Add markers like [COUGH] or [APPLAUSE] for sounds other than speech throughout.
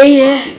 Je spelen.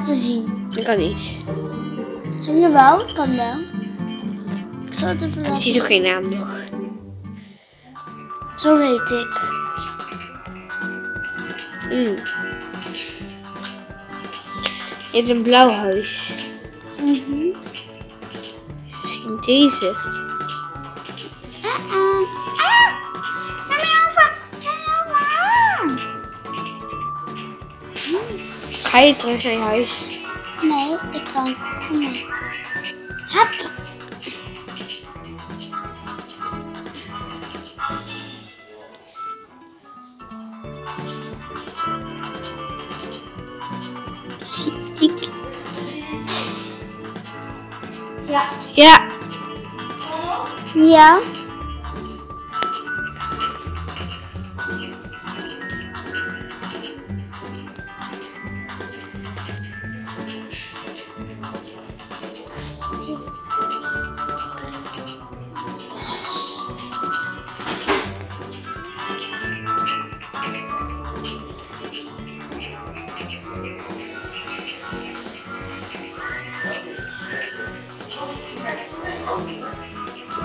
Laten zien. Dat kan niet. Zo, jawel, kan wel. Ik zal het even Ik laten zie zien. toch geen naam nog. Zo heet ik. Mm. Je hebt een blauw huis. Mhm. Misschien deze. Ah. Ah! Ga je terug naar je huis? Nee, ik. Kom maar. Hap. Ik. Ja. Ja. Ja.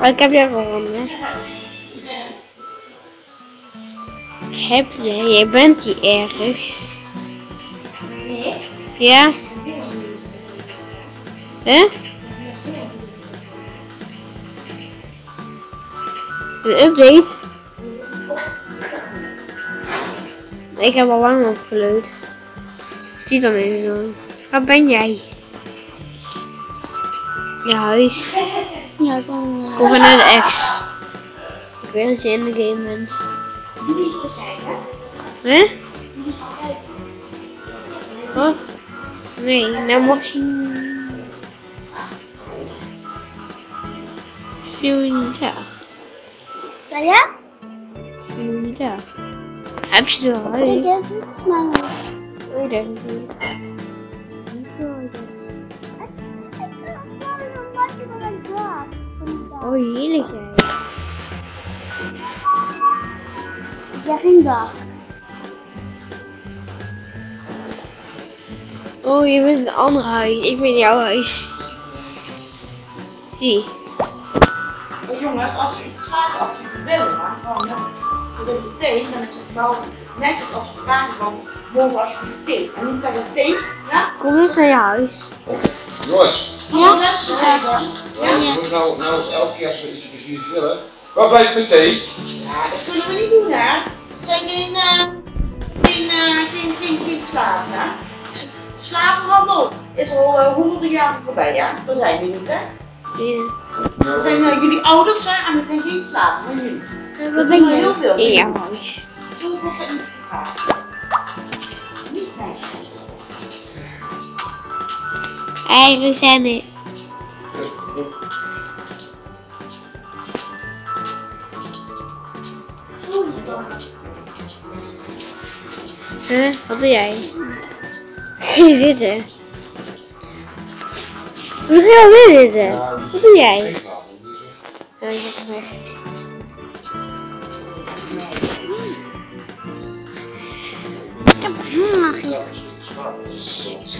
Oh, ik heb je gevonden. Heb je? Je bent hier ergens. Ja? Hè? Een update? Ik heb al lang opgeload. Zie dan even zo. Waar ben jij? Je huis. Ja, ik kan. eh, Kom maar naar de X. Ik weet dat je in de game bent. Hè? Oh? Nee, nou mag je... Goeiedag. Zei je? Goeiedag. Heb je er al Oh, dat. Oh, jij. Ja, geen dag. Oh, je bent in een ander huis. Ik ben in jouw huis. Zie. Hey jongens, als we iets vragen, als we iets willen, maar gewoon thee, dan is het wel netjes als we vragen van mogen alsjeblieft thee. En niet zeggen thee, ja? Kom eens naar je huis. Jongens, Ja, even. ja. we nou, nou elke keer als we iets, iets willen. Waar blijft mijn thee? Ja, dat kunnen we niet doen, hè? Het zijn geen, eh, geen, eh, geen, geen, geen slaven, hè? S- Slavenhandel is al eh, honderden jaren voorbij, ja? Daar zijn we niet, hè? Ja. We zijn eh, jullie ouders, hè? En we zijn geen slaven van jullie. Wat ben je? Heel veel. Jouw huis. Zo wordt het niet netjes. Eieren zijn er. Huh? Wat doe jij? Ga zitten? Hoe ga je weer zitten? Wat doe jij? Ja, je zit heb honger.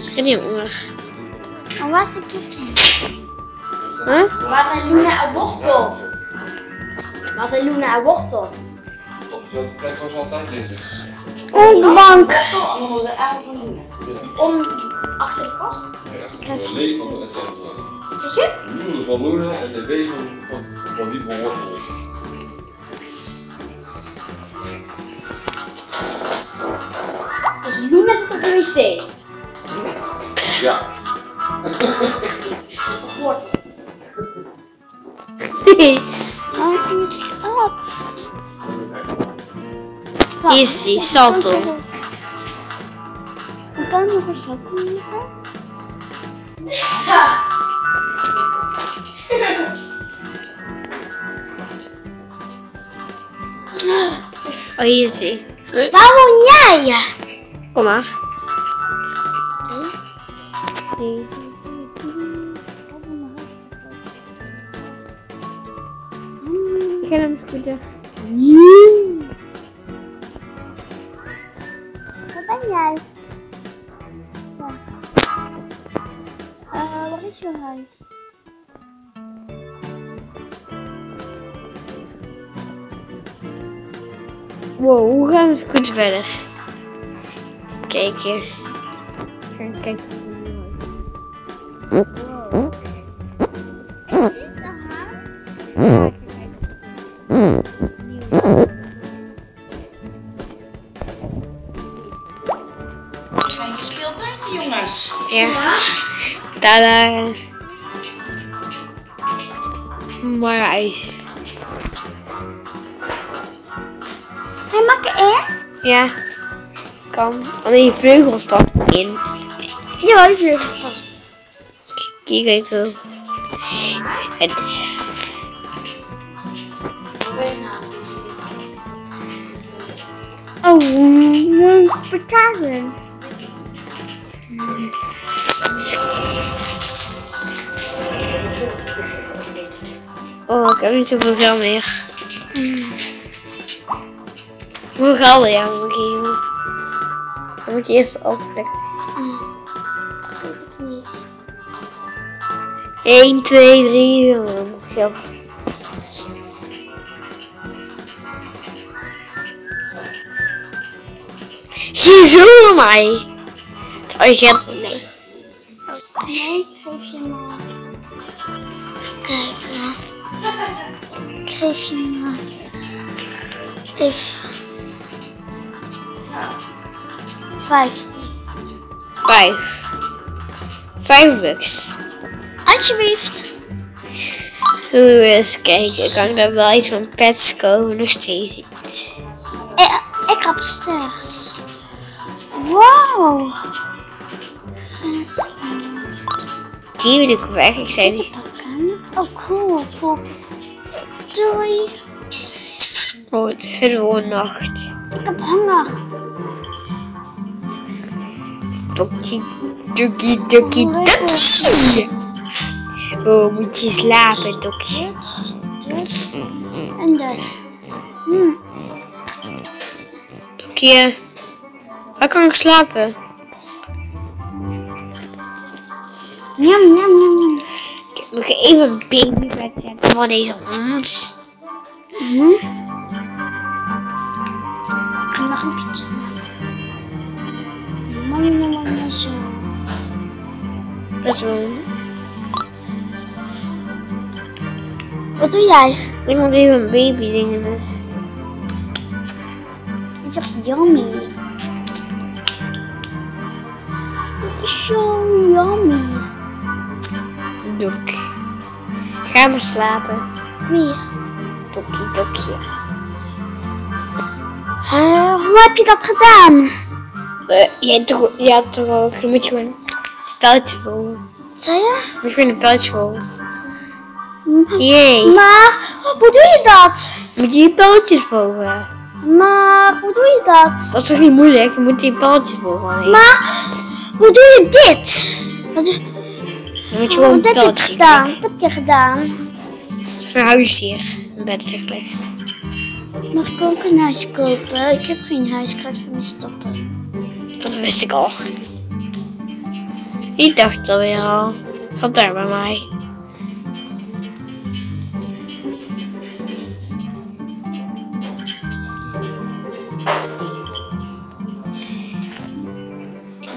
Ik ben niet waar is de kitchen? Huh? Waar zijn Luna en Wortel? Waar zijn Luna en Wortel? Op dezelfde plek was altijd deze. Op de bank. Wortel en onder de arm van Luna. Om achter de kast. Ja, de leeg van het hebben. Zeg je? De van Luna en de wee van, van, van die van Dus Luna zit op de wc. Ja. Oh, is die salto. Ik kan nog een salto maken. Oh, hier is die. Waar woon jij? Kom maar. Ik ga Wow, hoe gaan we goed verder? Kijken. Gaan je speeltuintje, jongens. Ja. Tada. Maar ijs. Maakt in? Ja. Kan. Alleen je vleugels passen in. Ja, die vleugels vast. Kijk even. Het is. Oh, mijn pataten. Oh, ik heb niet zoveel geld meer. Jou nog geven? Dan moet je eerst opleggen. 1, 2, 3, dan moet je op. Zo mij. Oh, je gaat nee. Nee, geef je maar. Kijk. Ik geef je maar. Vijftien. Vijf. Vijf bucks. Alsjeblieft. We eens kijken. Kan ik daar wel iets van pets komen? Nog steeds niet. Ik, ik heb sters. Wow. Die wil ik weg. Ik zei niet. Oh, cool. Pop. Doei. Oh, het wordt nacht. Ik heb honger. Dokkie, dokkie, dokkie, dokkie. Oh, moet je slapen, dokkie. Dit, en dit. Hm. Dokkie. Waar kan ik slapen? Njam, njam, njam, njam. Ik moet even een babybed zetten voor deze hond. Hm? En nog een pizza. Zo. Dat is wel... Wat doe jij? Ik moet even een baby dingen dus. Ik zeg yummy. Zo yummy. Dok. Ga maar slapen. Wie? Dokkie, dokkie. Uh, hoe heb je dat gedaan? Uh, jij toch, ja, toch ook. Je moet gewoon buiten voelen. Wat zei je? Ik vind de buitenschool. Jee. Maar, hoe doe je dat? Moet je die pijltjes boven? Maar, hoe doe je dat? Dat is toch niet moeilijk? Je moet die pijltjes boven. Maar, hoe doe je dit? Wat, Dan moet je gewoon wat heb je gedaan? Wat heb je gedaan? Het is een huisdier. Een bed. Mag ik ook een huis kopen? Ik heb geen huis, ik ga het voor me stoppen. Dat wist ik al. Ik dacht het alweer al. Gaat daar bij mij.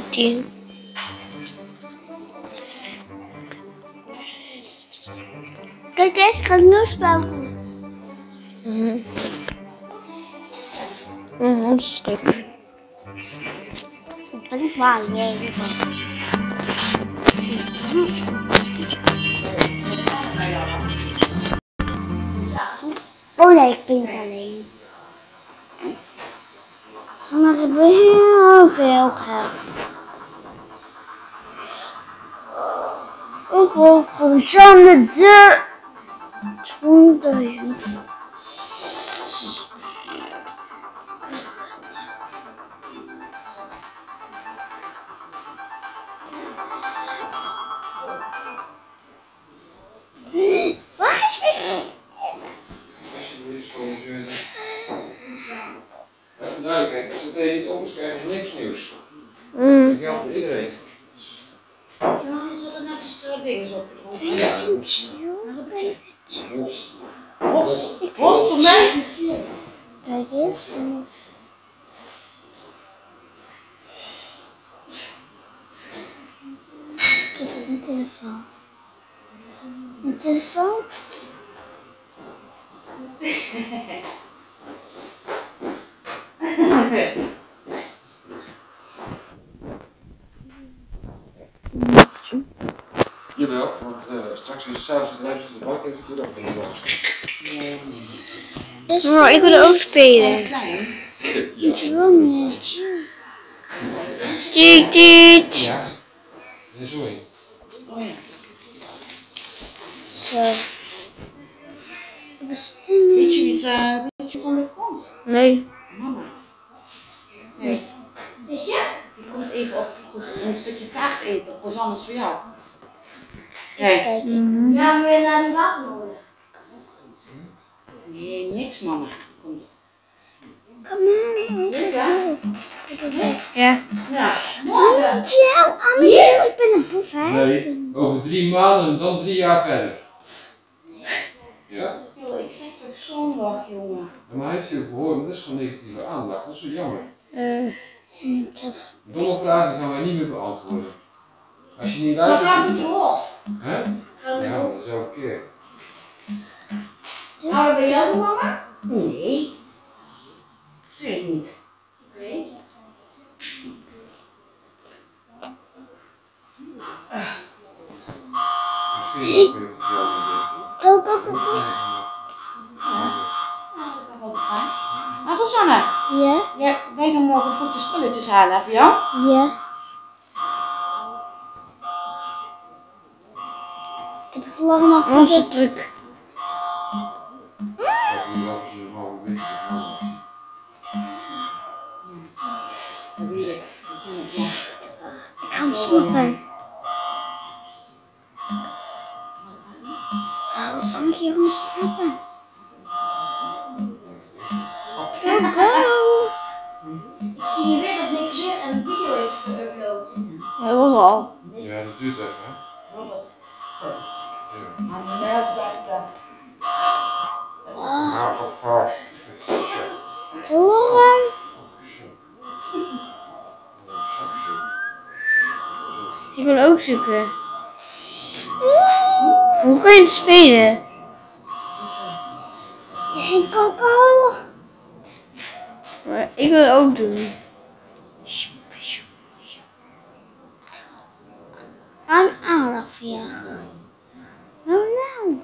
Tien. Kijk eens, ik ga nu spel doen. Een stuk. Ik ben waar, jij. Oh nee, ik ben niet alleen. Maar ik heb heel veel geld. Ik wil gezonde de 2000. Maar ik wil ook spelen. Klein. Ja. het wel niet? Tiet, tiet. Ja. Dat is zo in. Oh ja. Zo. Weet je iets, eh, weet je van de grond? Nee. Mama. Nee. Zeg je? Je komt even op een stukje taart eten. Dat was anders voor jou. Nee. Kijken. Gaan we naar de watermolen? Nee, niks mama. Komt. Kom maar. Ja. Ja. Angel, Angel, ik ben een boef, hè? Nee, over drie maanden en dan drie jaar verder. Ja? Joh, ik zeg toch zondag, jongen. Maar hij heeft je gehoord, maar dat is gewoon negatieve aandacht. Dat is zo jammer. Eh, Ik heb... Domme vragen gaan wij niet meer beantwoorden. Als je niet Wat luistert. gaat het voor? Hè? Ja, dat is elke keer. We bij jou mama? Nee. Tuurlijk niet. Oké. Misschien ook weer vertellen. Go, go, go, go. Maar Rosanne, Ja? ja, wij gaan morgen vroeg de spulletjes halen, voor jou? Ja. Ik heb het lang nog onze truc. Oh, kan ik hier snoepen? Go, go. Ik zie hier weer dat niks weer een video heeft geüpload. Dat was al. Ja, dat duurt even. hè. Maar blijft daar. Nou, voor vast. Te lang. Ik wil ook zoeken. Hoe kun je het spelen? Ging coco. Maar ik wil het ook doen. Aan aandacht. Oh nou.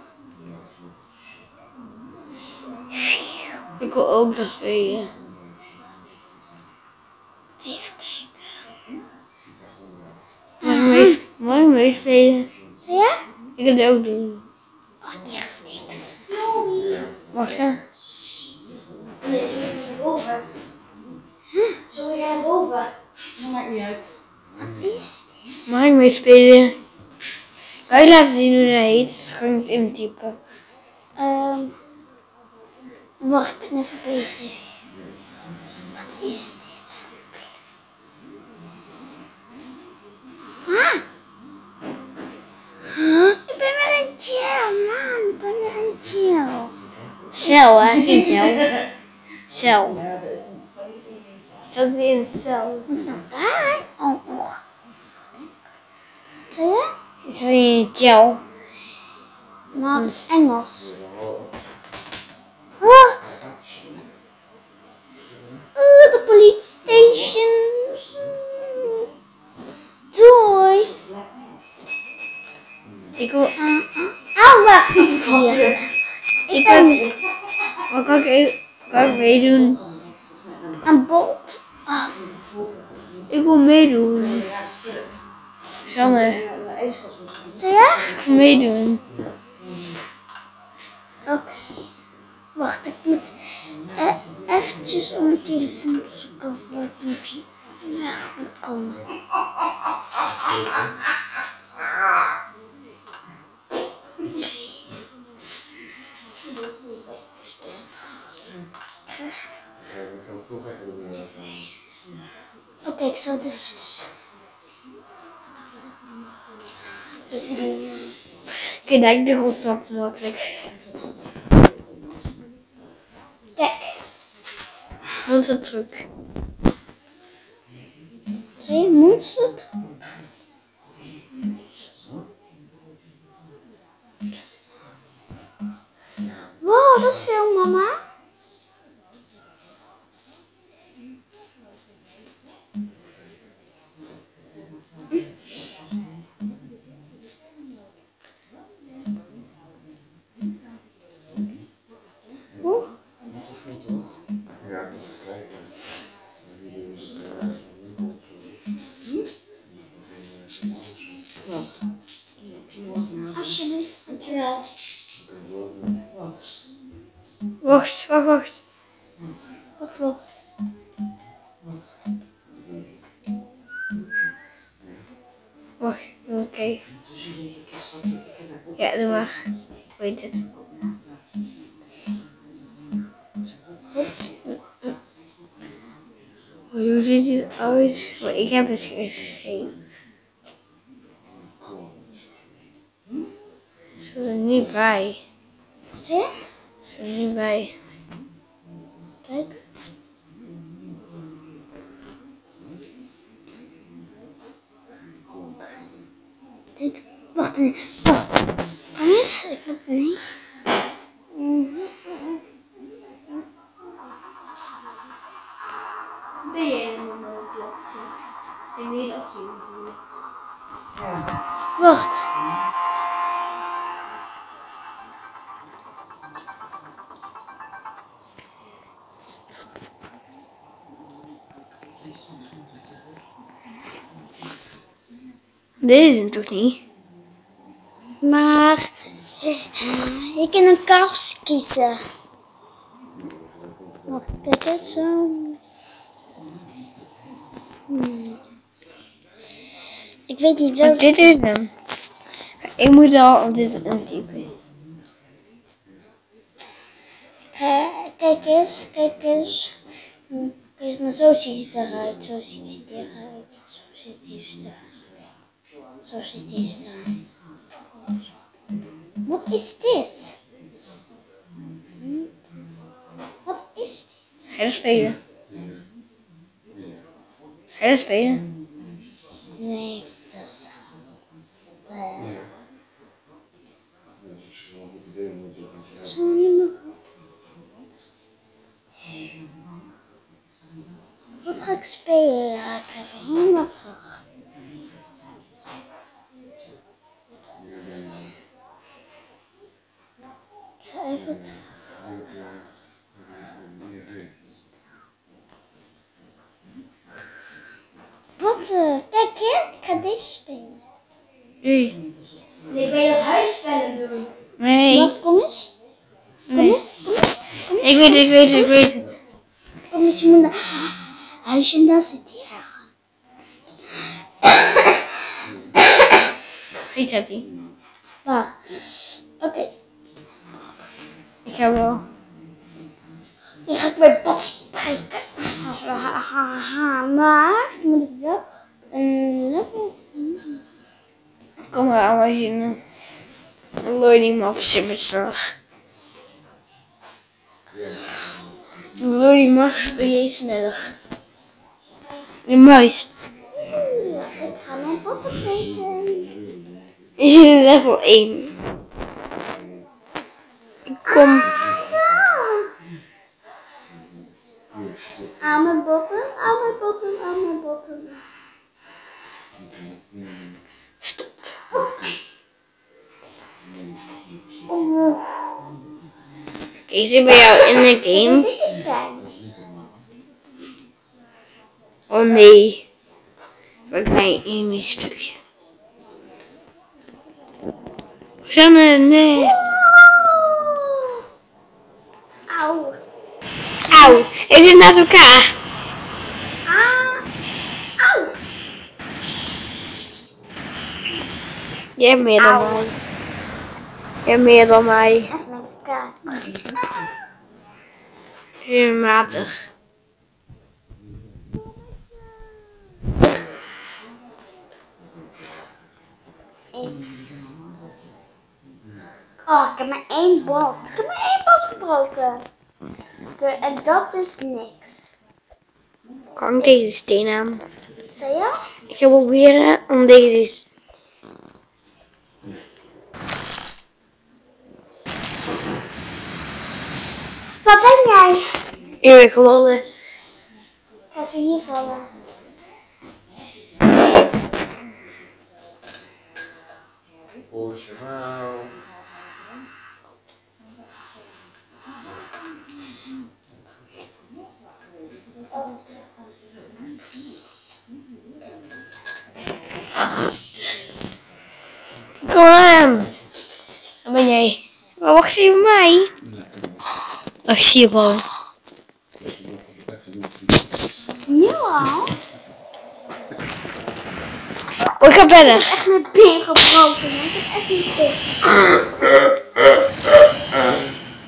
Ik wil ook dat spelen. Even kijken. Waarom heeft, waarom heeft mee spelen. Zie je? Ik kan het ook doen. Oh, hier is niks. Wacht hè. Nee, ze moeten naar boven. We gaan naar boven? Dat maakt niet uit. Wat is dit? Mag ik mee spelen? Kan je laten zien hoe dat heet? Ga ik het intypen. Ehm wacht, ik ben even bezig. Wat is dit? Ah! Ik ben weer een gel, man. Ik ben weer een gel. Cel hè, geen cel. Cel. Is ook weer een cel. Oh, oh. Zie je? Is weer een gel. Maar het is Engels. Oh. Oh, de police station. Doei. Ik wil... Oh, wacht. [LAUGHS] Hier. Ik kan- Wat kan ik even... Kan ik meedoen? een boot. Ah, Ik wil meedoen. Zie je? wil meedoen. Oké. Wacht, ik moet eh, eventjes op mijn telefoon zoeken voor ik moet komen. Oké, ik zal het eventjes zien. Kijk, dat de goed op makkelijk. Kijk, Monster truck. zie je monster? Wow, dat is veel, mama. Heb het geschreven. Ze is er niet bij. Ze is er niet bij. Kijk. Kijk, wacht even. Wacht. Kom eens, ik nee. Ben jij helemaal nooit Ik weet of je Wacht. Dit is hem toch niet? Maar je kan een kous kiezen. Wacht, kijk eens zo. Hmm. Ik weet niet welke. Dit is hem. Ik moet al op dit intypen. Eh, kijk eens, kijk eens. Kijk, maar zo ziet het eruit. Zo ziet het eruit. Zo ziet het eruit. Zo ziet het eruit. Wat is dit? Hm? Wat is dit? Ga je spelen? Je spelen? Nee, is... Wat ga ik spelen? Ik heb helemaal terug. Ik. Wat? eh, kijk ik ga deze spelen. Nee. Nee, ben je dat huisspellen doen? Nee. Wacht, kom eens. Kom Nee. eens, kom eens. Kom eens. Ik weet het, ik weet het, ik weet het. Kom eens, je moet naar huisje en daar zit hij. Iets had hij. Waar? Oké. Ik ga wel. Je gaat bij bad spreken. Maar, moet ik wel een level. Kom je een een learning map semester. Een learning map ben sneller. Een muis. Ik ga mijn potten in level 1. Ik kom. Aan mijn botten, aan mijn botten, aan mijn botten. Stop. Oeh, Oké, ik zit bij jou in de game. dikke klein. Oh nee. Wat een klein één stukje. We zijn er, nee. Auw. Auw, het is naast elkaar. Ah. Jij hebt meer dan mij. Jij hebt meer dan mij. Heel matig. Oh, ik heb maar één bot. Ik heb maar één bot gebroken. Oké, en dat is niks. Kan ik deze steen aan? Zei je? Ik ga proberen om deze... Ben jij? Eeuwig geworden. Even hier vallen. Around. Kom aan. Ben jij? Waar wacht je op mij? Ach, zie je wel. Al? Oh, ik ga verder. Echt mijn been gebroken. Ik heb echt niet been.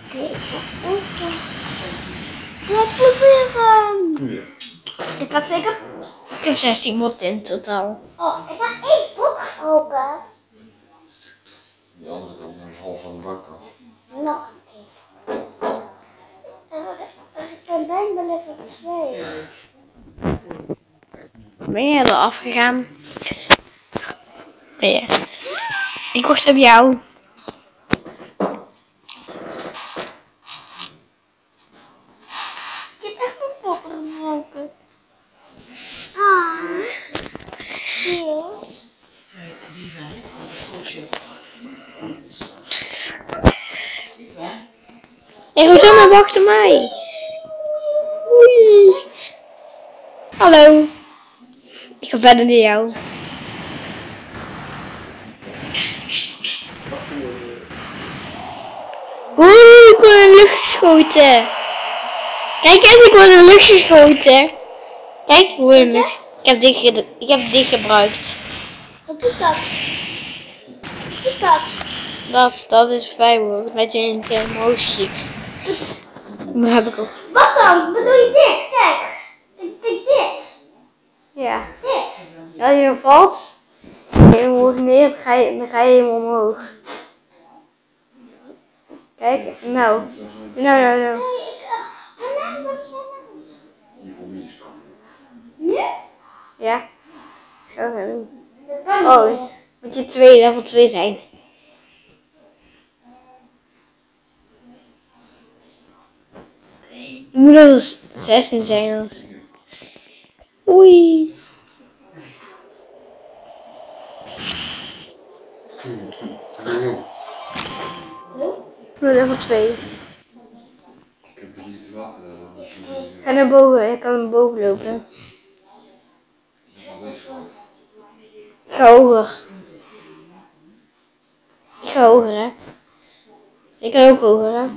Oké, ik ga even. Laat proberen. Ik had zeker. Ik heb 16 botten in totaal. Oh, ik heb één bot gebroken. Die andere gaat nog een half van de bak af. Nog een keer. Ik ben bijna bij level 2. Ben jij er afgegaan? Ben je? Ik wacht op jou. Ik heb echt mijn potten gebroken. Ah. Cute. Hé, Rosanne, wacht op mij. Oei. Hallo. Ik ga verder naar jou. Oeh, ik word in de lucht geschoten. Kijk eens, ik word in de lucht geschoten. Kijk, ik word in de lucht. Ik heb dit, ge- ik heb dit gebruikt. Wat is dat? Wat is dat? Dat, dat is vrijwoord, met je in het omhoog schiet. Dat heb ik ook. Wat dan? Bedoel je dit? Kijk. Ik denk dit. Ja. Dit. Als je hem valt, en je wordt neer, dan ga je, dan ga je hem omhoog. Kijk, nou. Nou, nou, nou. Mij. Nu? Ja. Zo gaan we doen. Oh, moet je twee, level 2 zijn. Moet er 16 zijn. anders. Oei. Voor level 2. Ik heb drie te water. Een Ga naar boven, ik kan naar boven lopen. beetje Ga hoger. Even hoger, hè. Ik kan ook hoger, hè.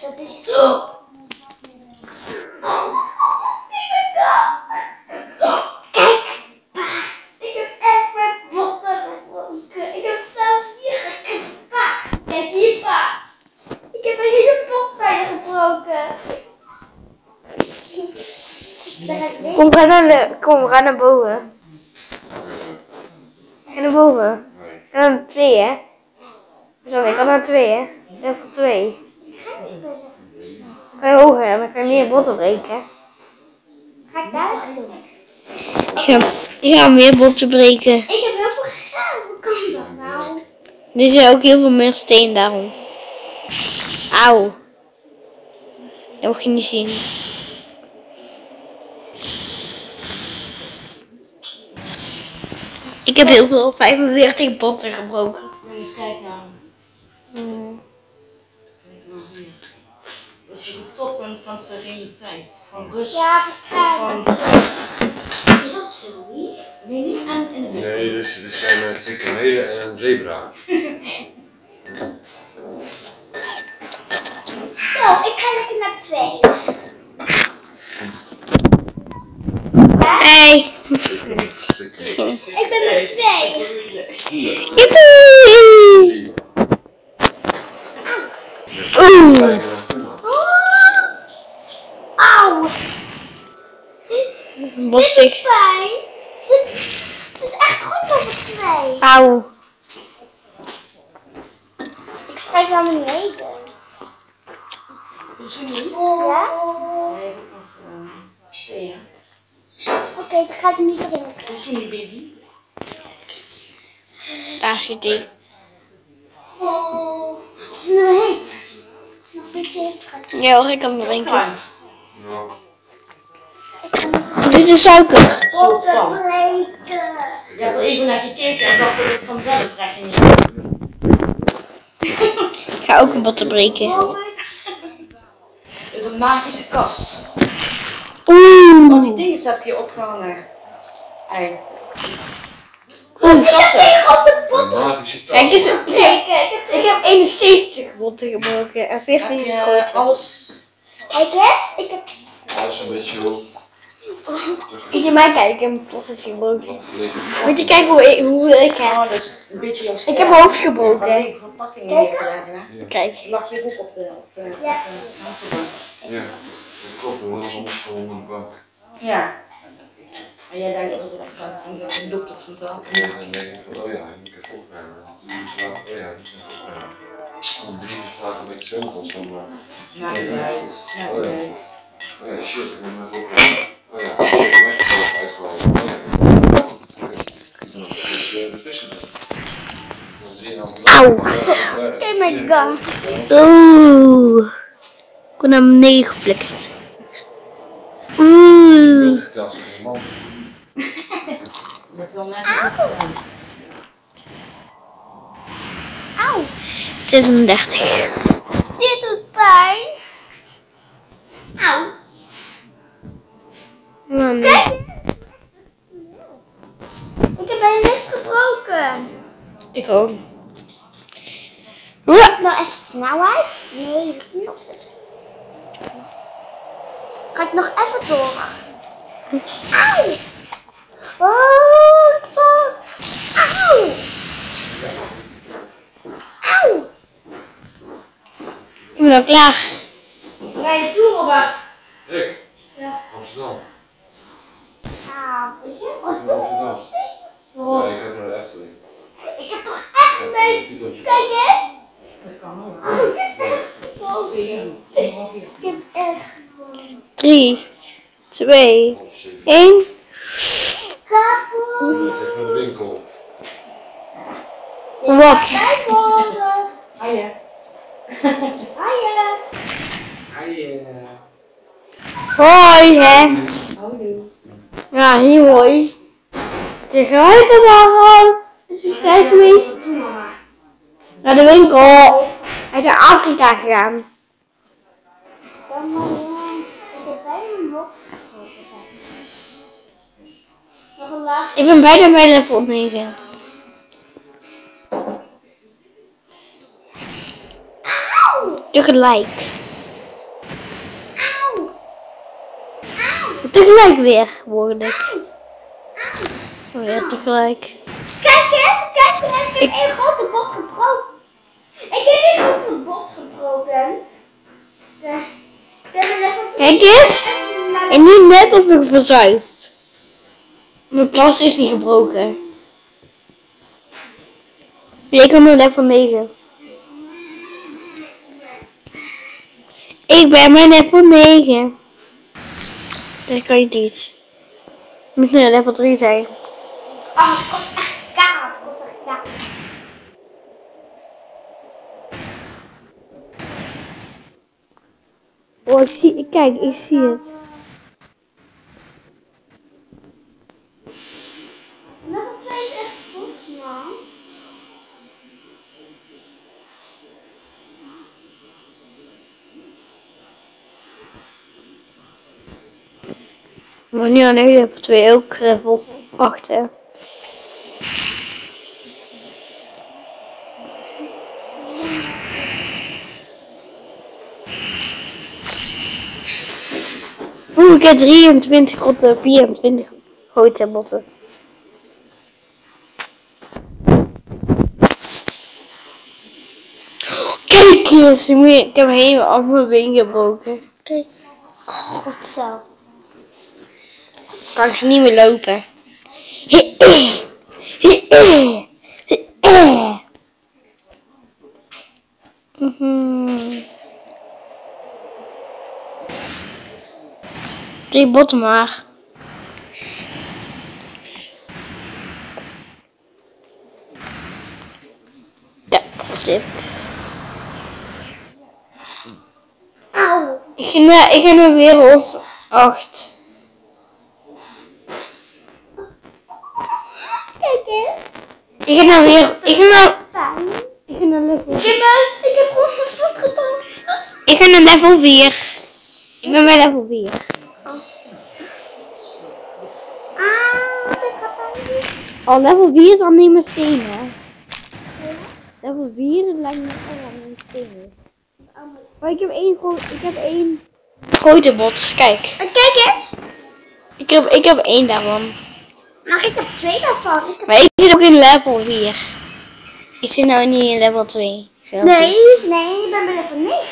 Dat is Kijk, paas. Ik heb echt met botten gebroken. Ik heb zelf hier gespaard. Kijk hier, paas. Ik heb een hele pot bij je gebroken. Daar ga ik mee. Kom, ga naar, de, kom, ga naar boven. Ga naar boven. Ga naar twee, hè. Zo, ik kan naar twee, hè. Level twee. Ga je hoger. Dan kan je meer botten breken. Ga ik daar doen? Ik ga, ik ga meer botten breken. Ik heb heel veel geld. Hoe kan dat nou? Er zijn ook heel veel meer steen daarom. Auw. Dat hoef je niet zien. Ik heb heel veel 45 botten gebroken. Wil je van sereniteit. Van rust. Ja, Van, Is dat zo? nee, niet en de winkel. Nee, dus er zijn uh, twee kamelen en een zebra. Zo, ik ga lekker naar twee. Hey. Ik ben met twee. Yippie! Oeh. Auw. Bostig. Pijn. Dit dit is echt goed voor de twee. Auw. Ik strijk naar beneden. Hoezo niet? Ja? Nee, ik heb nog thee. hè. Oké, dan ga ik niet drinken. Hoezo niet, baby? Daar zit hij. Oh. Het is nu heet. Het is nog een beetje heet. Ja ik kan drinken. Dit is suiker. Soort van. Je hebt er even naar gekeken en dacht dat het vanzelf weg ging. Ik ga ook een botten breken. Het [LAUGHS] is een magische kast. Oeh. Oh, die dingen heb je opgehangen. Hey. Oeh. Kassen. grote een botten. Kijk eens, ik heb, Kijk, kijk, ik heb ik heb 71 botten gebroken en 14 Heb je gegooid. alles? Kijk eens, ik heb... Ja, dat is een beetje hoe... Moet je mij kijken, ik heb een pottetje gebroken. Moet je kijken hoe ik, hoe ik heb. Oh, dat is een beetje jouw stijl. Ik heb mijn hoofd gebroken. lege verpakkingen neer te leggen, hè. Kijk. Lag je ook op de, op de, Ja. Ja, dat klopt. We hadden allemaal voor een bank. Ja. En jij denkt dat het gaat de dokter verteld. Ja, dan denk ik van, oh ja, ik. Toen dacht ik, oh ja, ik even opruimen. Om drie een beetje zo van, niet uit. Maakt niet uit. oh ja, shit, ik moet me even opruimen. Oh ja, shit, ik ben uitgevallen. Oh ja, ik ben nog steeds de vissen. Auw. Oh my god. Oeh. Ik ben naar beneden geflikkerd. Oeh. Net. Auw. 36. Dit doet pijn. Auw. Man. Ik heb bijna niks gebroken. Ik ook. Nou even snelheid. Nee, dat moet nog steeds. Ga ik nog even door. [LAUGHS] Auw. Oh, ik val. Auw. Auw. Ik ben al klaar. Ga je toe, Robert? Ik? Ja. Amsterdam. Ah, weet je? Wat Ik Amsterdam. Ja, ik ga naar de Efteling. Ik heb nog echt mee. Kijk eens. Dat kan ook. [LAUGHS] Ik heb echt. 3, 2, 1. Kapot. Het is een winkel. Wat? Ah ja. Hiya. Hoi, hè? Hallo. Ja, heel mooi. Zeg hoi. Is het geweest? Naar de winkel. Hij is naar Afrika gegaan. Dan maar gewoon. Ik heb bijna. Nog. Ik ben bijna bij level 9. Tegelijk. Auw! Tegelijk weer, word ik. Weer tegelijk. Kijk eens, kijk eens. Ik heb één grote bot gebroken. Ik heb één grote bot gebroken. Kijk eens. En niet net op de verzuip. Mijn plas is niet gebroken. Ik heb nog level 9. Ik ben maar level 9. Dat kan je niet. Je moet nu level 3 zijn. Oh, het kost echt kaart. Het kost echt kaart. Oh, ik zie, kijk, ik zie het. Level 2 is echt goed, man. Maar nu alleen level 2 ook level 8 hè. Oeh, ik heb 23 grote, 24 grote botten. Kijk eens, ik heb mijn been gebroken. Kijk. Goed zo. Kan ik niet meer lopen. Mhm. Drie botten maar. Ja. Auw. Ik ga ik ga naar wereld 8. Kijk eens. Ik ga naar wereld, ik ga naar, Fijn. ik ga naar level Ik heb, ik heb gewoon mijn voet gebroken. Ik ga naar level 4. Ik ben bij level 4. Ah, dat gaat. Oh, level 4 is al niet meer stenen. Level 4 lijkt me al niet stenen. Maar ik heb één groot, ik heb één grote bot. Kijk, kijk eens. ik heb, ik heb één daarvan. Maar ik heb twee daarvan. Ik heb... Maar ik zit ook in level 4. Ik zit nou niet in level 2. Zelf. Nee, nee, ik ben bij level 9.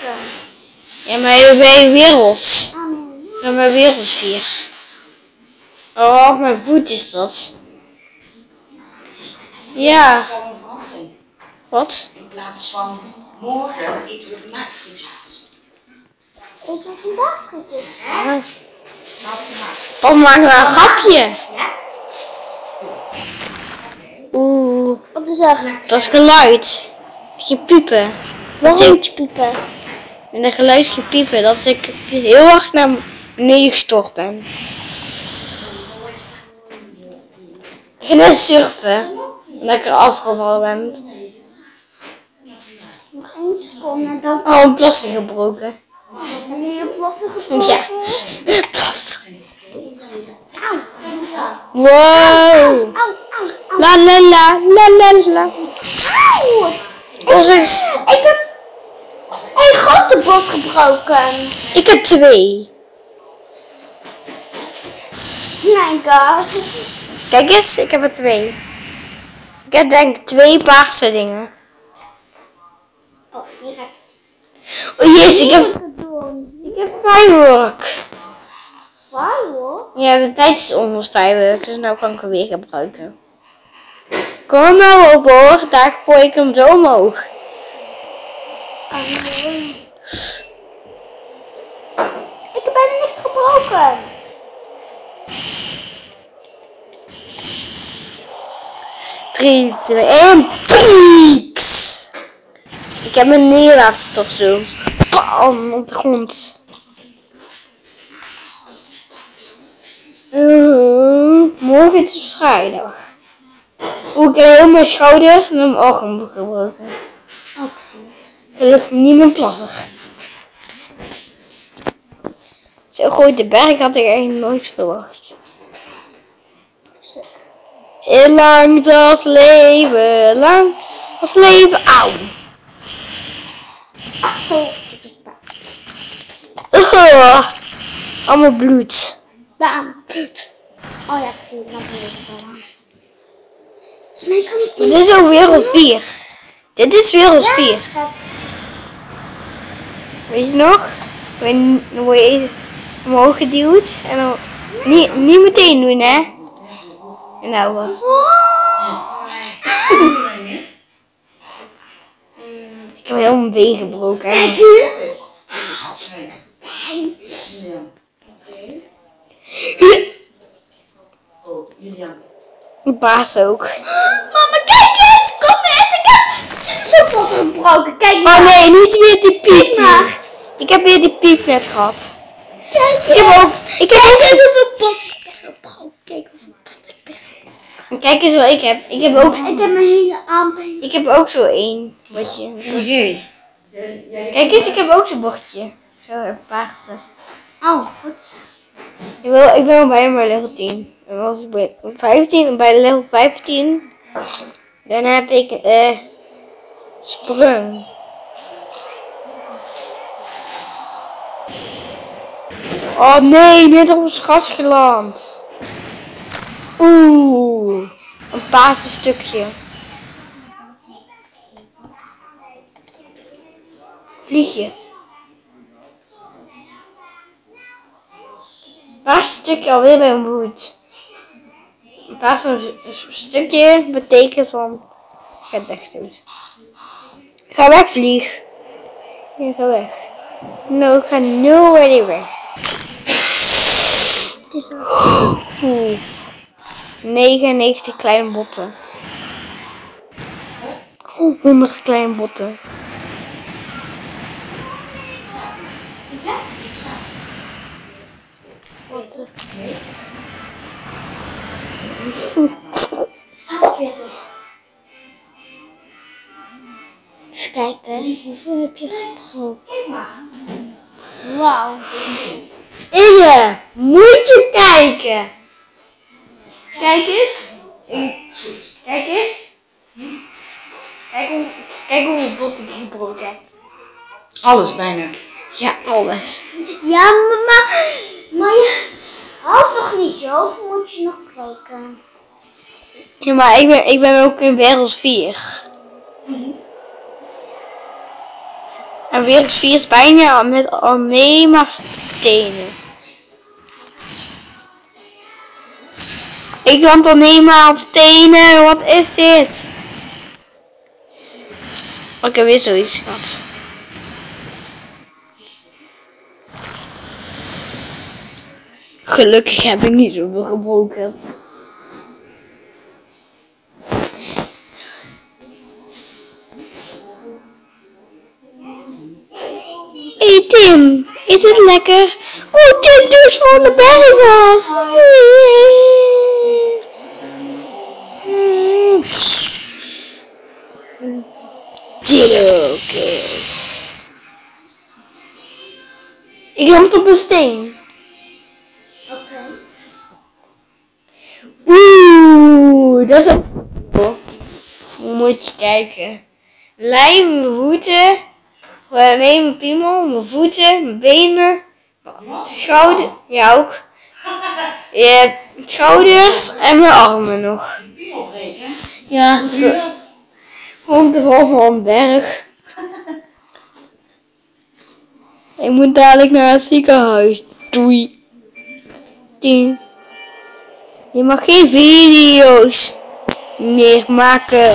Ja, maar je bent bij wereld. Ah, nee. Ik ben bij wereld 4. Oh, mijn voet is dat. Ja. Gewoon een verandering. Wat? In plaats van morgen eten we vandaag frietjes. Ik heb vandaag frietjes. Ja. Pap maakt maar een grapje. Ja? Oeh, Wat is dat? dat is geluid. Je piepen. Waarom moet je piepen? En een geluidje piepen, dat ik heel hard naar beneden gestort ben. Ik ga net surfen. Omdat ik er afgevallen ben. Nog één seconde en dan Oh, een plastic gebroken. heb je je plassen gebroken. Ja. [LAUGHS] Plastic. Wow. La la la la la la. Ik heb een grote bot gebroken. ik heb twee. Mijn god. Kijk eens, ik heb er twee. Ik heb denk ik twee paarse dingen. Oh, hier ga ik Oh jezus, ik heb, ik heb firework. Waar hoor? Ja, de tijd is onder dus nou kan ik hem weer gebruiken. Kom nou op hoor, daar gooi ik hem zo omhoog. Oh, nee. Ik heb bijna niks gebroken. 3, 2, 1, pieks! Ik heb mijn neerlaatste toch zo. Bam, op de grond. Morgen is het vrijdag. Oeh, ik heb heel mijn schouder en mijn arm gebroken. Optie. Gelukkig niet mijn plasser. Zo'n grote berg had ik eigenlijk nooit verwacht. Heel lang als leven, lang als leven, auw. Ugh. Allemaal bloed. Baan. Oh ja, het al. Smee kan ik Dit is ook wereld 4. Dit is wereld 4. Weet je nog? Dan word je eerst omhoog geduwd en dan niet, niet meteen doen, hè? En nou wat? [LAUGHS] Ik heb heel mijn been gebroken. hè. Julian. Mijn baas ook. Mama, kijk eens! Kom eens! Ik heb zoveel gebroken. Kijk maar. Oh nee, niet weer die piep. maar. Ik heb weer die piep net gehad. Kijk Ik heb ook, ik heb ook eens hoeveel pot ik gebroken. Kijk hoeveel pot ik ben. Kijk eens wat ik heb. Ik heb ook, Ik heb mijn hele arm. ik heb ook zo één bordje. Oh jee. Kijk eens, ik heb ook zo'n bordje. Zo, een paarse. Oh, goed. Ik, wil, ik ben al bijna bij level 10. En was ik bij 15 en bij level 15. Dan heb ik eh sprung. Oh nee, net op ons gas geland. Oeh, een paarse stukje. Vliegje. paarse stukje alweer bij mijn voet. S- stukje betekent van echt goed. Ga weg, vlieg. Ja, ga weg. No, ik ga nowhere weg. Het is al. Oeh. 99 kleine botten. Oeh, 100 kleine botten. Even kijken. Hoeveel heb je gebroken? Wauw. Inge, moet je kijken. Kijk eens. Kijk eens. Kijk, hoe, kijk hoeveel botten ik gebroken heb. Alles bijna. Ja, alles. Ja, maar, maar, je houdt nog niet zo. Of moet je nog kijken? Ja, maar ik ben, ik ben ook in wereld 4. En wereld 4 is bijna met alleen maar stenen. Ik land alleen maar op stenen. Wat is dit? Ik heb weer zoiets gehad. Gelukkig heb ik niet zoveel gebroken. Tim, is het lekker? Oh, Tim doet van de berg af. Oké. Ik land op een steen. Oké. Oeh, dat is een... Moet je kijken. Lijm, Nee, mijn piemel, mijn voeten, mijn benen, mijn schouder, ja ook. Ja, schouders en mijn armen nog. Ja, gewoon de een berg. Ik moet dadelijk naar het ziekenhuis. Doei. Tien. Je mag geen video's meer maken.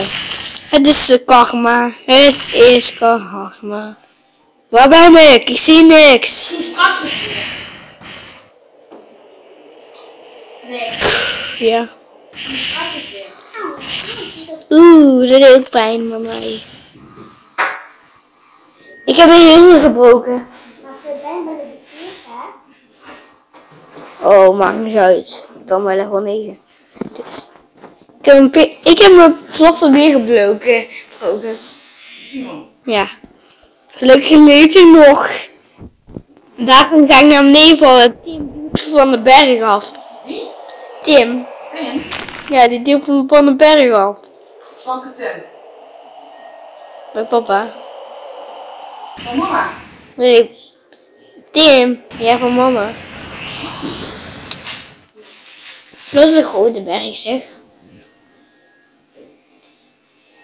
Het is karma. Het is karma. Waar ben ik? Ik zie niks. Strakjes. Nee, Ja. strakjes weer. Oeh, dat deed ook pijn bij mij. Ik heb een hiel gebroken. Maar we zijn bij de hè? Oh, maakt niet uit. Ik ben bij level 9. Dus. Ik heb, een ik heb mijn ploffen weer gebroken. Ja. Gelukkig leef je nog. Daarom ga ik naar beneden vallen. Tim duwt van de berg af. Wie? Tim. Tim? Ja, die duwt van van de berg af. Welke Tim? Bij papa. Van mama. Nee. Tim. Ja, van mama. Dat is een grote berg, zeg.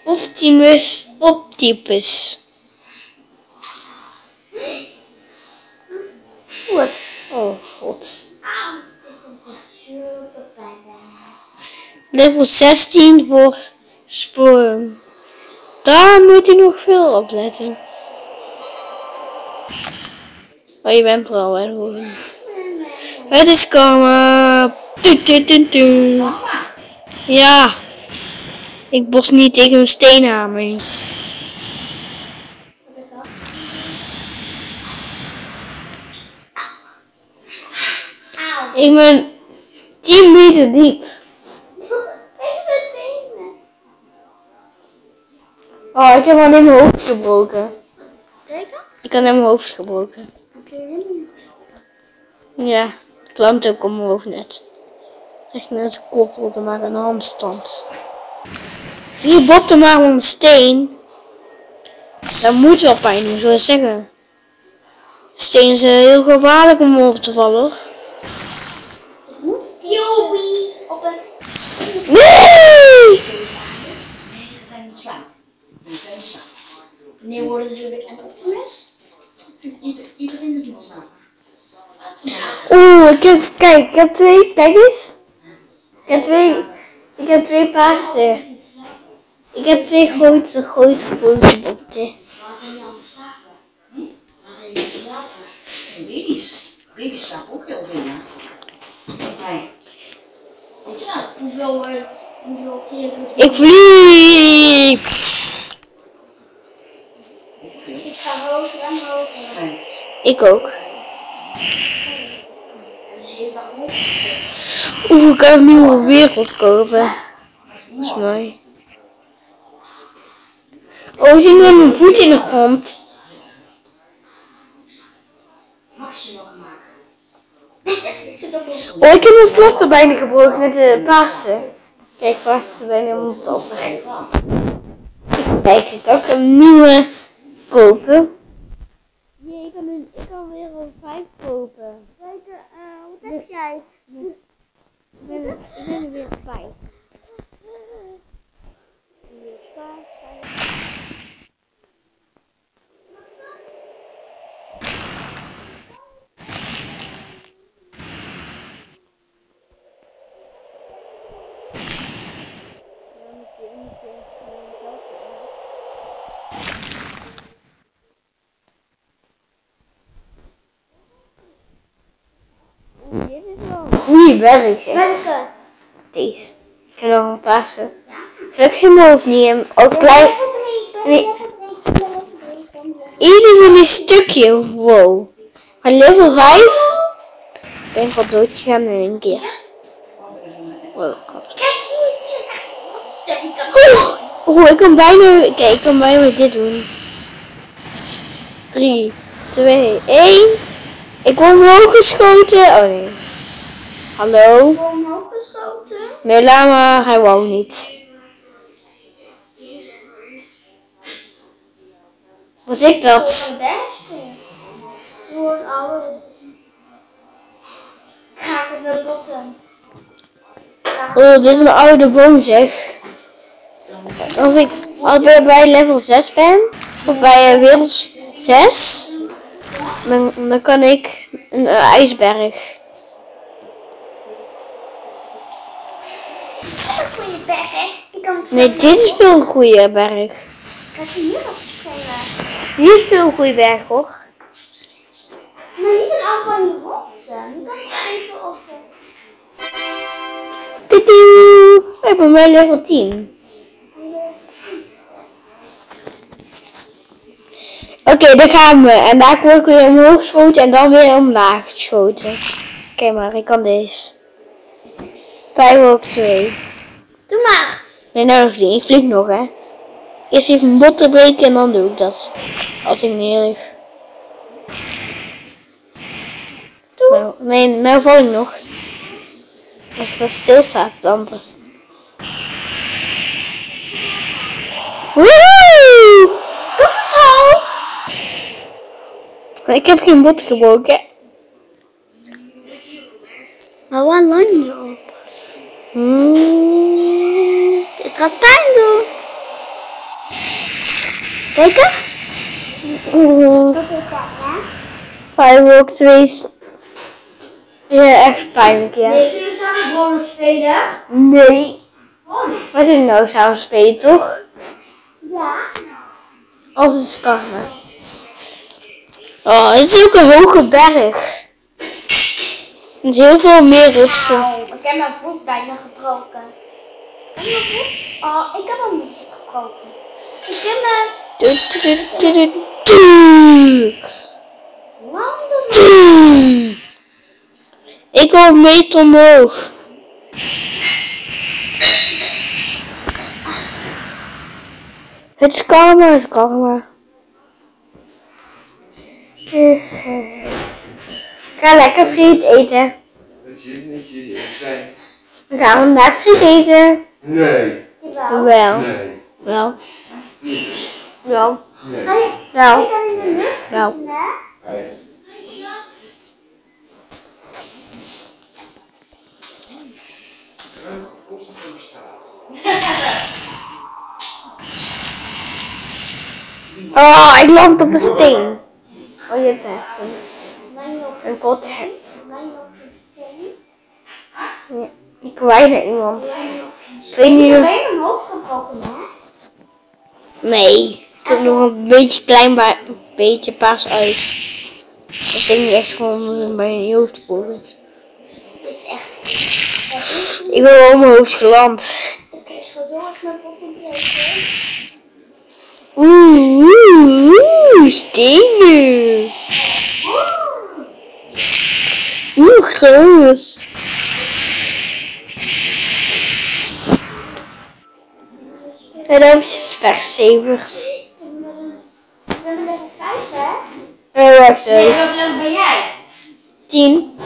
Optimus Optipus. Wat? Oh god. Level 16 voor sporen. Daar moet hij nog veel op letten. Oh, je bent er al, hè? Het is. Mama. Ja. Ik bos niet tegen een steen aan, eens. Auw. Ik ben 10 meter diep. Ik ben benen. Oh, ik heb alleen mijn hoofd gebroken. Zeker? Ik had mijn hoofd gebroken. Oké. Ja, het klankt ook om mijn hoofd net. Zeg net koppel te maken, een handstand. Vier botten maar om een steen. Dat moet wel pijn doen, zou ik zeggen. Steen is heel gevaarlijk om op te vallen. Joey. Op een... Nee! Ze zijn in slaap. Ze zijn. Wanneer worden ze een iedereen is in slaap. Laat ze maar. Oeh, ik heb, kijk, ik heb twee, kijk eens. Ik heb twee, ik heb twee paarden. Ik heb twee grote, grote, grote botten. Waar gaan je aan slapen? Waar gaan je slapen? Het zijn baby's. Baby's slapen ook heel veel, hè? Nee. Weet je dat? Hoeveel, eh, hoeveel keer Ik vlieg! Ik ga hoger en hoger. Nee. Ik ook? Oeh, ik kan een nieuwe wereld kopen. Dat is mooi. Oh, ik zie nu mijn voet in de grond. Mag je nog maken? Ik zit op een Oh, ik heb mijn bijna gebroken met de paarse. Kijk, paarse bijna helemaal plotter. Kijk, ik kan ook een nieuwe kopen. Nee, ik kan, een, ik kan weer een 5 kopen. Kijk, wat heb jij? Ik ben, ik ben er weer 5. Dit is wel zeg. Welke? Deze. Ik heb nog een paarse. Gelukkig in mijn hoofd niet. Ook klein. Nee. Ieder van een stukje. Wow. Maar level 5 ben ik al dood gegaan in één keer. Wow, dat? Oeh, oh, ik kan bijna. Kijk, ik kan bijna dit doen. 3, 2, 1. Ik word omhoog geschoten. Oh nee. Hallo? Nee, laat maar. Hij wou niet. Was ik dat? Een. Zo'n oude. De botten. Oh, dit is een oude boom zeg. Als ik als bij level 6 ben, of bij wereld 6, dan, dan kan ik een eh, ijsberg. Een goede berg, hè? Ik kan het Nee, dit is veel een goede berg. Je hier nog springen? Hier is veel een goede berg hoor. Maar niet een oude van die rotsen. Die kan ik even op. Tudu. Ik ben bij level 10. Oké, daar gaan we. En daar word ik weer omhoog geschoten en dan weer omlaag geschoten. Kijk maar, ik kan deze. 5 op 2. Doe maar. Nee, nou nog niet. Ik vlieg nog, hè. Eerst even een bot te breken en dan doe ik dat. Als ik neerlig. Nou, nee, nou val ik nog. Als ik wat stilstaat, dan pas. Woehoe! Dat is hou. Ik heb geen bot gebroken. Maar waar lang je op? Hmm. Het gaat pijn doen. Kijk eens. Firework 2 is ja, echt pijnlijk, ja. Nee, zullen we samen Roblox spelen? Nee. Oh. We zijn nou samen spelen, toch? Ja. Als het is karma. Oh, het is ook een hoge berg. Er is heel veel meer rotsen. Ik heb mijn voet bijna gebroken. Heb je mijn voet? Oh, ik heb hem niet gebroken. Ik heb du- landen. Ik wil een meter omhoog. Het is karma, het is karma. Ga lekker friet eten. Dat je niet je zijn. We gaan vandaag friet eten. Nee. Wel, Nee. wel, Nee. Wel, wel. Oh, ik land op een steen. Oh, je hebt een steen. Ik naar iemand. Ik of... alleen mijn hoofd gebroken, hè? Nee, ik heb nog een beetje klein ba- beetje paas uit. Ik denk niet echt gewoon bij je hoofd te boren. Dit is echt... Ik ben wel mijn hoofd geland. Oké, ik ga zo echt mijn pot breken. Oeh, oeh, oeh, stenen. Oeh, groot. En dan heb je sperzeevers. Ik ben lekker vijf, hè? En wacht Nee, welke level ben jij? Tien.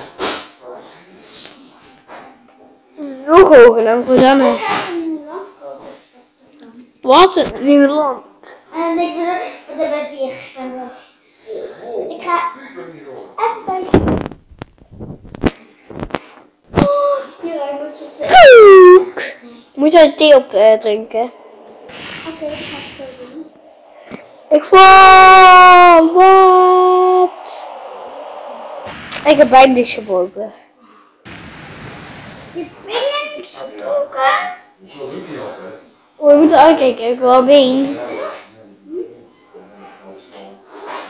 Nog hoger dan in komen. Wat een nieuw land. En ik ben er, ben vier. Ik ga even bij Oh, soort... Koek. Moet je thee op eh, drinken? Oké, dat ga ik zo doen. Ik val. Wat? Ik heb bijna niks gebroken. Je vinger niet gebroken? Oh, we moeten uitkijken. Ik heb wel been.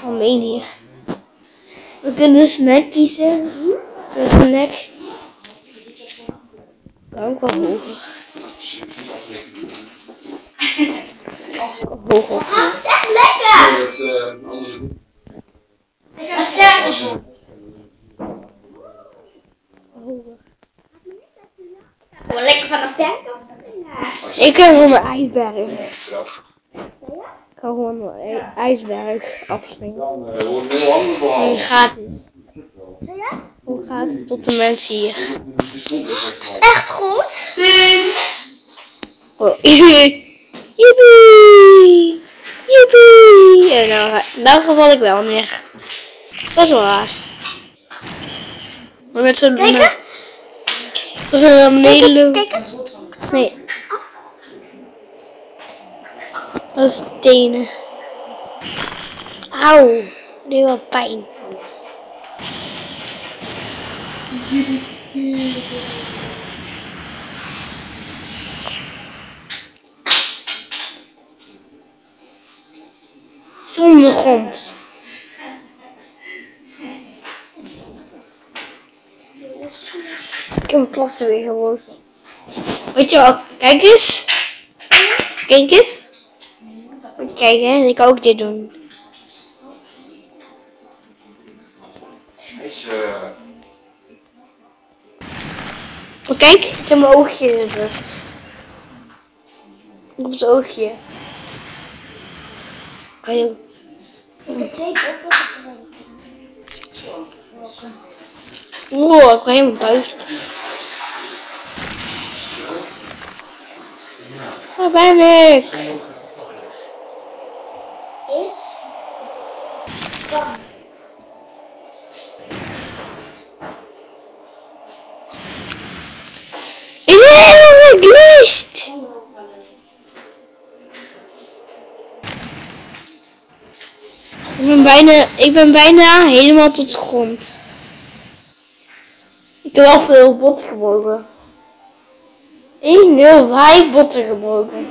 Al been hier. We kunnen een snack kiezen. Een snack. Kan ook wel hoger. Het is echt lekker! Het andere. Ik heb sterren. Gewoon lekker van de berg af. Ik kan gewoon een ijsberg. Ik kan gewoon een ij- ijsberg afspringen. Dan wordt het heel ander Gewoon verhaal. gratis. Zo ja? Hoe gaat het tot de mensen hier? Het is. Echt goed. Oh, [LAUGHS] Joepie! Joepie! En nou, nou val ik wel neer. Dat is wel raar. Maar met zo'n... Kijk eens. We gaan naar beneden lopen. Kijk eens. Nee. Dat is tenen. Auw. Die wel pijn. Zonder grond. Ik heb mijn plassen weer gewogen. Weet je wel, kijk eens. Kijk eens. Moet je kijken, ik kan ook dit doen. Eh, Maar kijk, ik heb mijn oogje gedrukt. Op het oogje. Kan je... Ik heb twee botten gedronken. Wow, ik ben helemaal thuis. Waar ik? Ben bijna, ik ben bijna helemaal tot de grond. Ik heb wel veel botten gebroken. 1-0, vijf botten gebroken.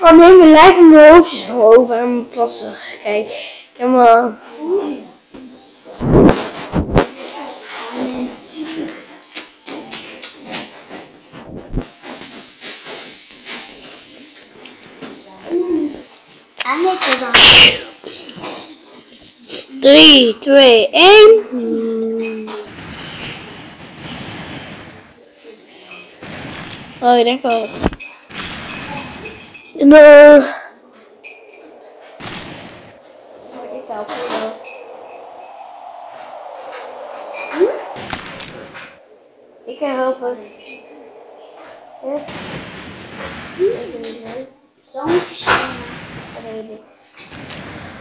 Oh nee, mijn lijf en mijn hoofd is over en mijn plassen. Kijk, ik heb maar... Annette dan. 3, 2, 1. Oh, ik denk wel. No. Ik help je wel. Ik kan helpen. Ja. Zo moet je springen. Dat weet ik.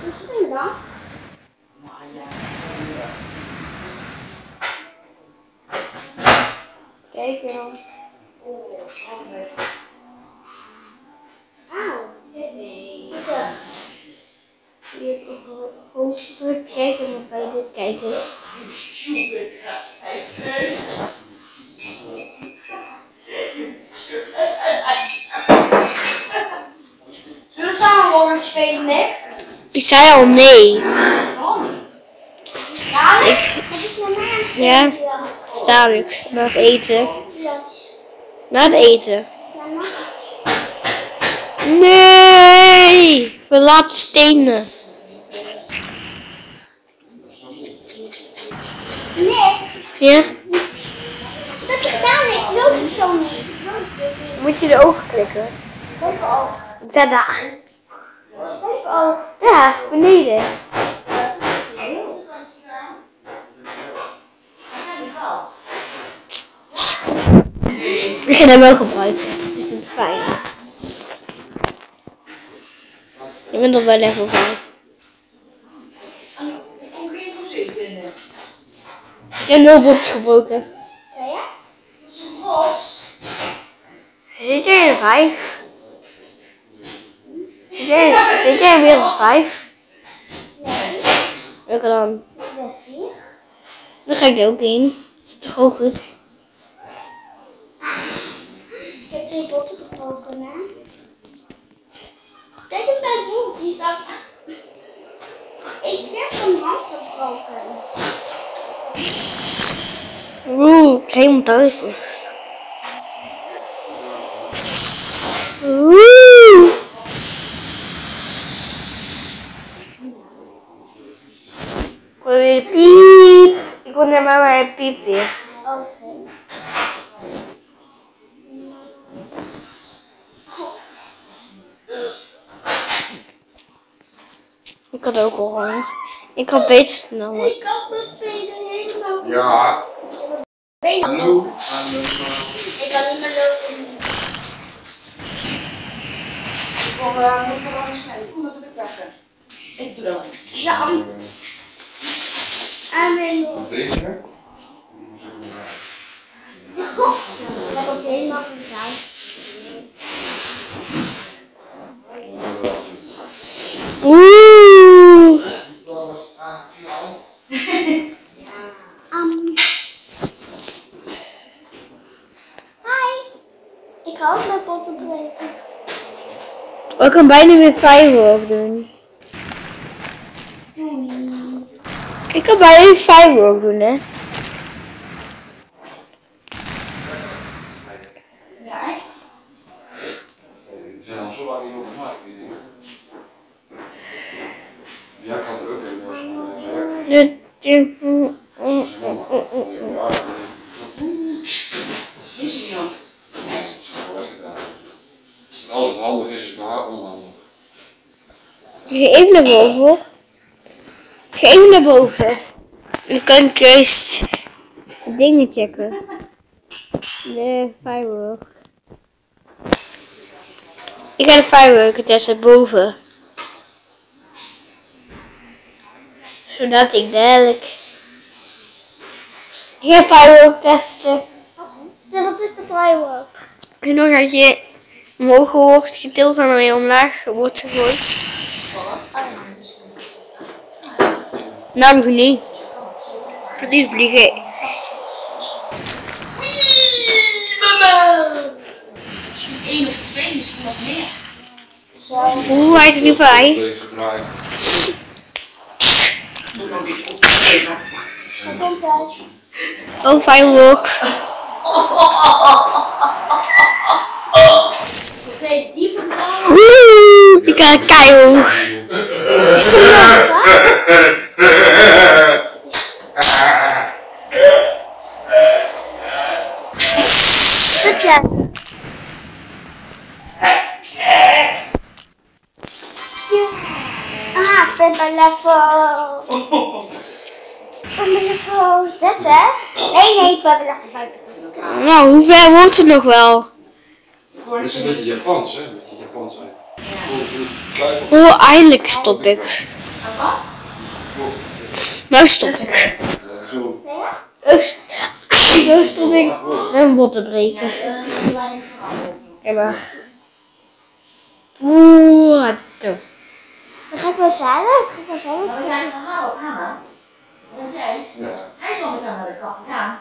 Je springt dan. Kijk dan. Auw. Zo. Hier gewoon druk kijken en bij dit kijken. Zullen we samen Robert spelen, Nick? Ik al nee. Niet? Ja, sta ik. Na het eten. Na het eten. Nee! We laten stenen. Nick, Ja? je gedaan? Ik wil het zo niet. Ik. Moet je de ogen klikken? Welke oog? Daar. Oog? Ja, beneden. Ik ga hem wel gebruiken. Ik vind het fijn. Ik ben nog bij level 5. Ik kom geen dossier binnen. Ik heb nul box gebroken. Ja, ja? Ros. Zit jij in 5? Jij, zit jij wereld 5? Welke dan? Dan ga ik er ook in. Toch ook goed. Ik heb twee botten gebroken, hè? Kijk eens mijn voet, die staat... Ik heb een hand gebroken. Oeh, helemaal thuis. Oeh. Ik wil weer piep. Ik wil piep weer. Oké. Ik had ook al gewoon. Ik had beter snel. Ik had mijn benen helemaal... Ja. Hallo. Hallo. Ik kan niet meer lopen. Voor, uh, moet er anders snel. Kom, dat doe ik weg. Ik doe dat. Ja. En mijn... Deze? Heb ook helemaal gedaan. Oeh. Um. Hi. Ik hou mijn breken. Ik kan bijna weer firework doen. Ik kan bijna weer firework doen, hè. Ja, echt? Die zijn al zo lang niet opgemaakt, die dingen. Ja, ik had er ook een mm, mm. Is hij nog? Altijd handig is het ga even naar boven even naar boven. Dan kan ik eerst dingen checken. De firework. Ik ga de firework testen boven. Zodat ik dadelijk... Ik ga firework testen. Wat is de firework? En nog dat je omhoog wordt getild en dan weer omlaag wordt gegooid. Nou, nog niet. Het is vliegen. Eén of twee, misschien wat meer. Hoe heet het nu bij? Leeg gedraaid. Moet nog iets opgeven. Gezondheid. Oh, firework. Hoeveel is die van jou? Woe! Ik kan keihard. Zit jij? Ah, ik ben bij level... Ik level 6, hè? Nee, nee, ik ben level 5. Nou, hoe ver wordt het nog wel? Dat is een beetje Japans, hè? Een beetje Japans, hè? Oh, eindelijk stop ik. Nou stop ik. Zo. Nou stop ik mijn bot te breken. Kijk maar. Oeh, wat Dan ga ik wel verder. Ik ga wel verder. Wat jij? Wat? Ja. Hij zal meteen naar de kapitein.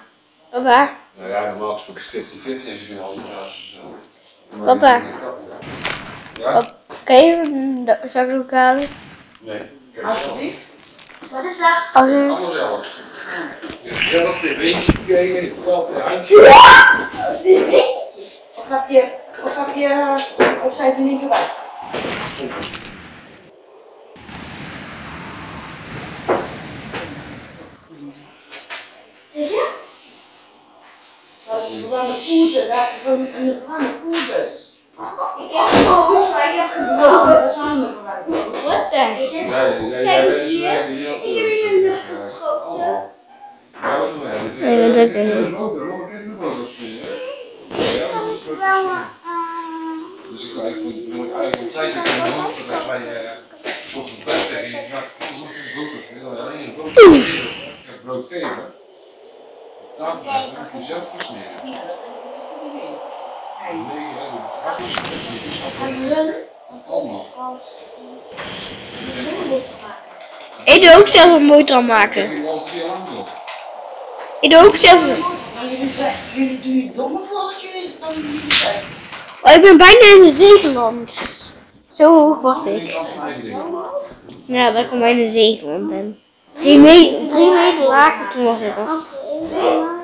Papa, Nou ja, normaal gesproken is 50-50 als je geen al die tasjes hebt. Papa. Ja? Pap- kan je een do- zakdoek halen? Nee. Alsjeblieft. Wat is dat? Als een... Allemaal zelf. Je hebt zelf de beetje gekeken, je valt de handje. Of heb je, of heb je op zijn te linker bij? Zeg je? Is een verwarde poeder. Dat is een, een verwarde poeders. Ik heb gehoord, maar ik heb Nou, dat we verwarde poeders. Wat de? Nee. Kijk eens hier. Ik heb hier in de lucht geschoten. Is- Nee, dat ook is niet. een een is een is is eh, Dus ik ik eigenlijk een tijdje kunnen doen, dat als wij eh, soms een bed tegen je gaat, kom nog een brood of een zelf. Nee, hè, dat hartstikke. Allemaal. Ik doe ook zelf een boterham maken. Ik doe ook zelf... Maar jullie doen je domme voordat jullie dan jullie zijn. Oh, ik ben bijna in Zeeland. Zo hoog was ik. Ja, dat ik al bijna in Zeeland ben. Drie, me drie meter lager toen was ik al. 没有吗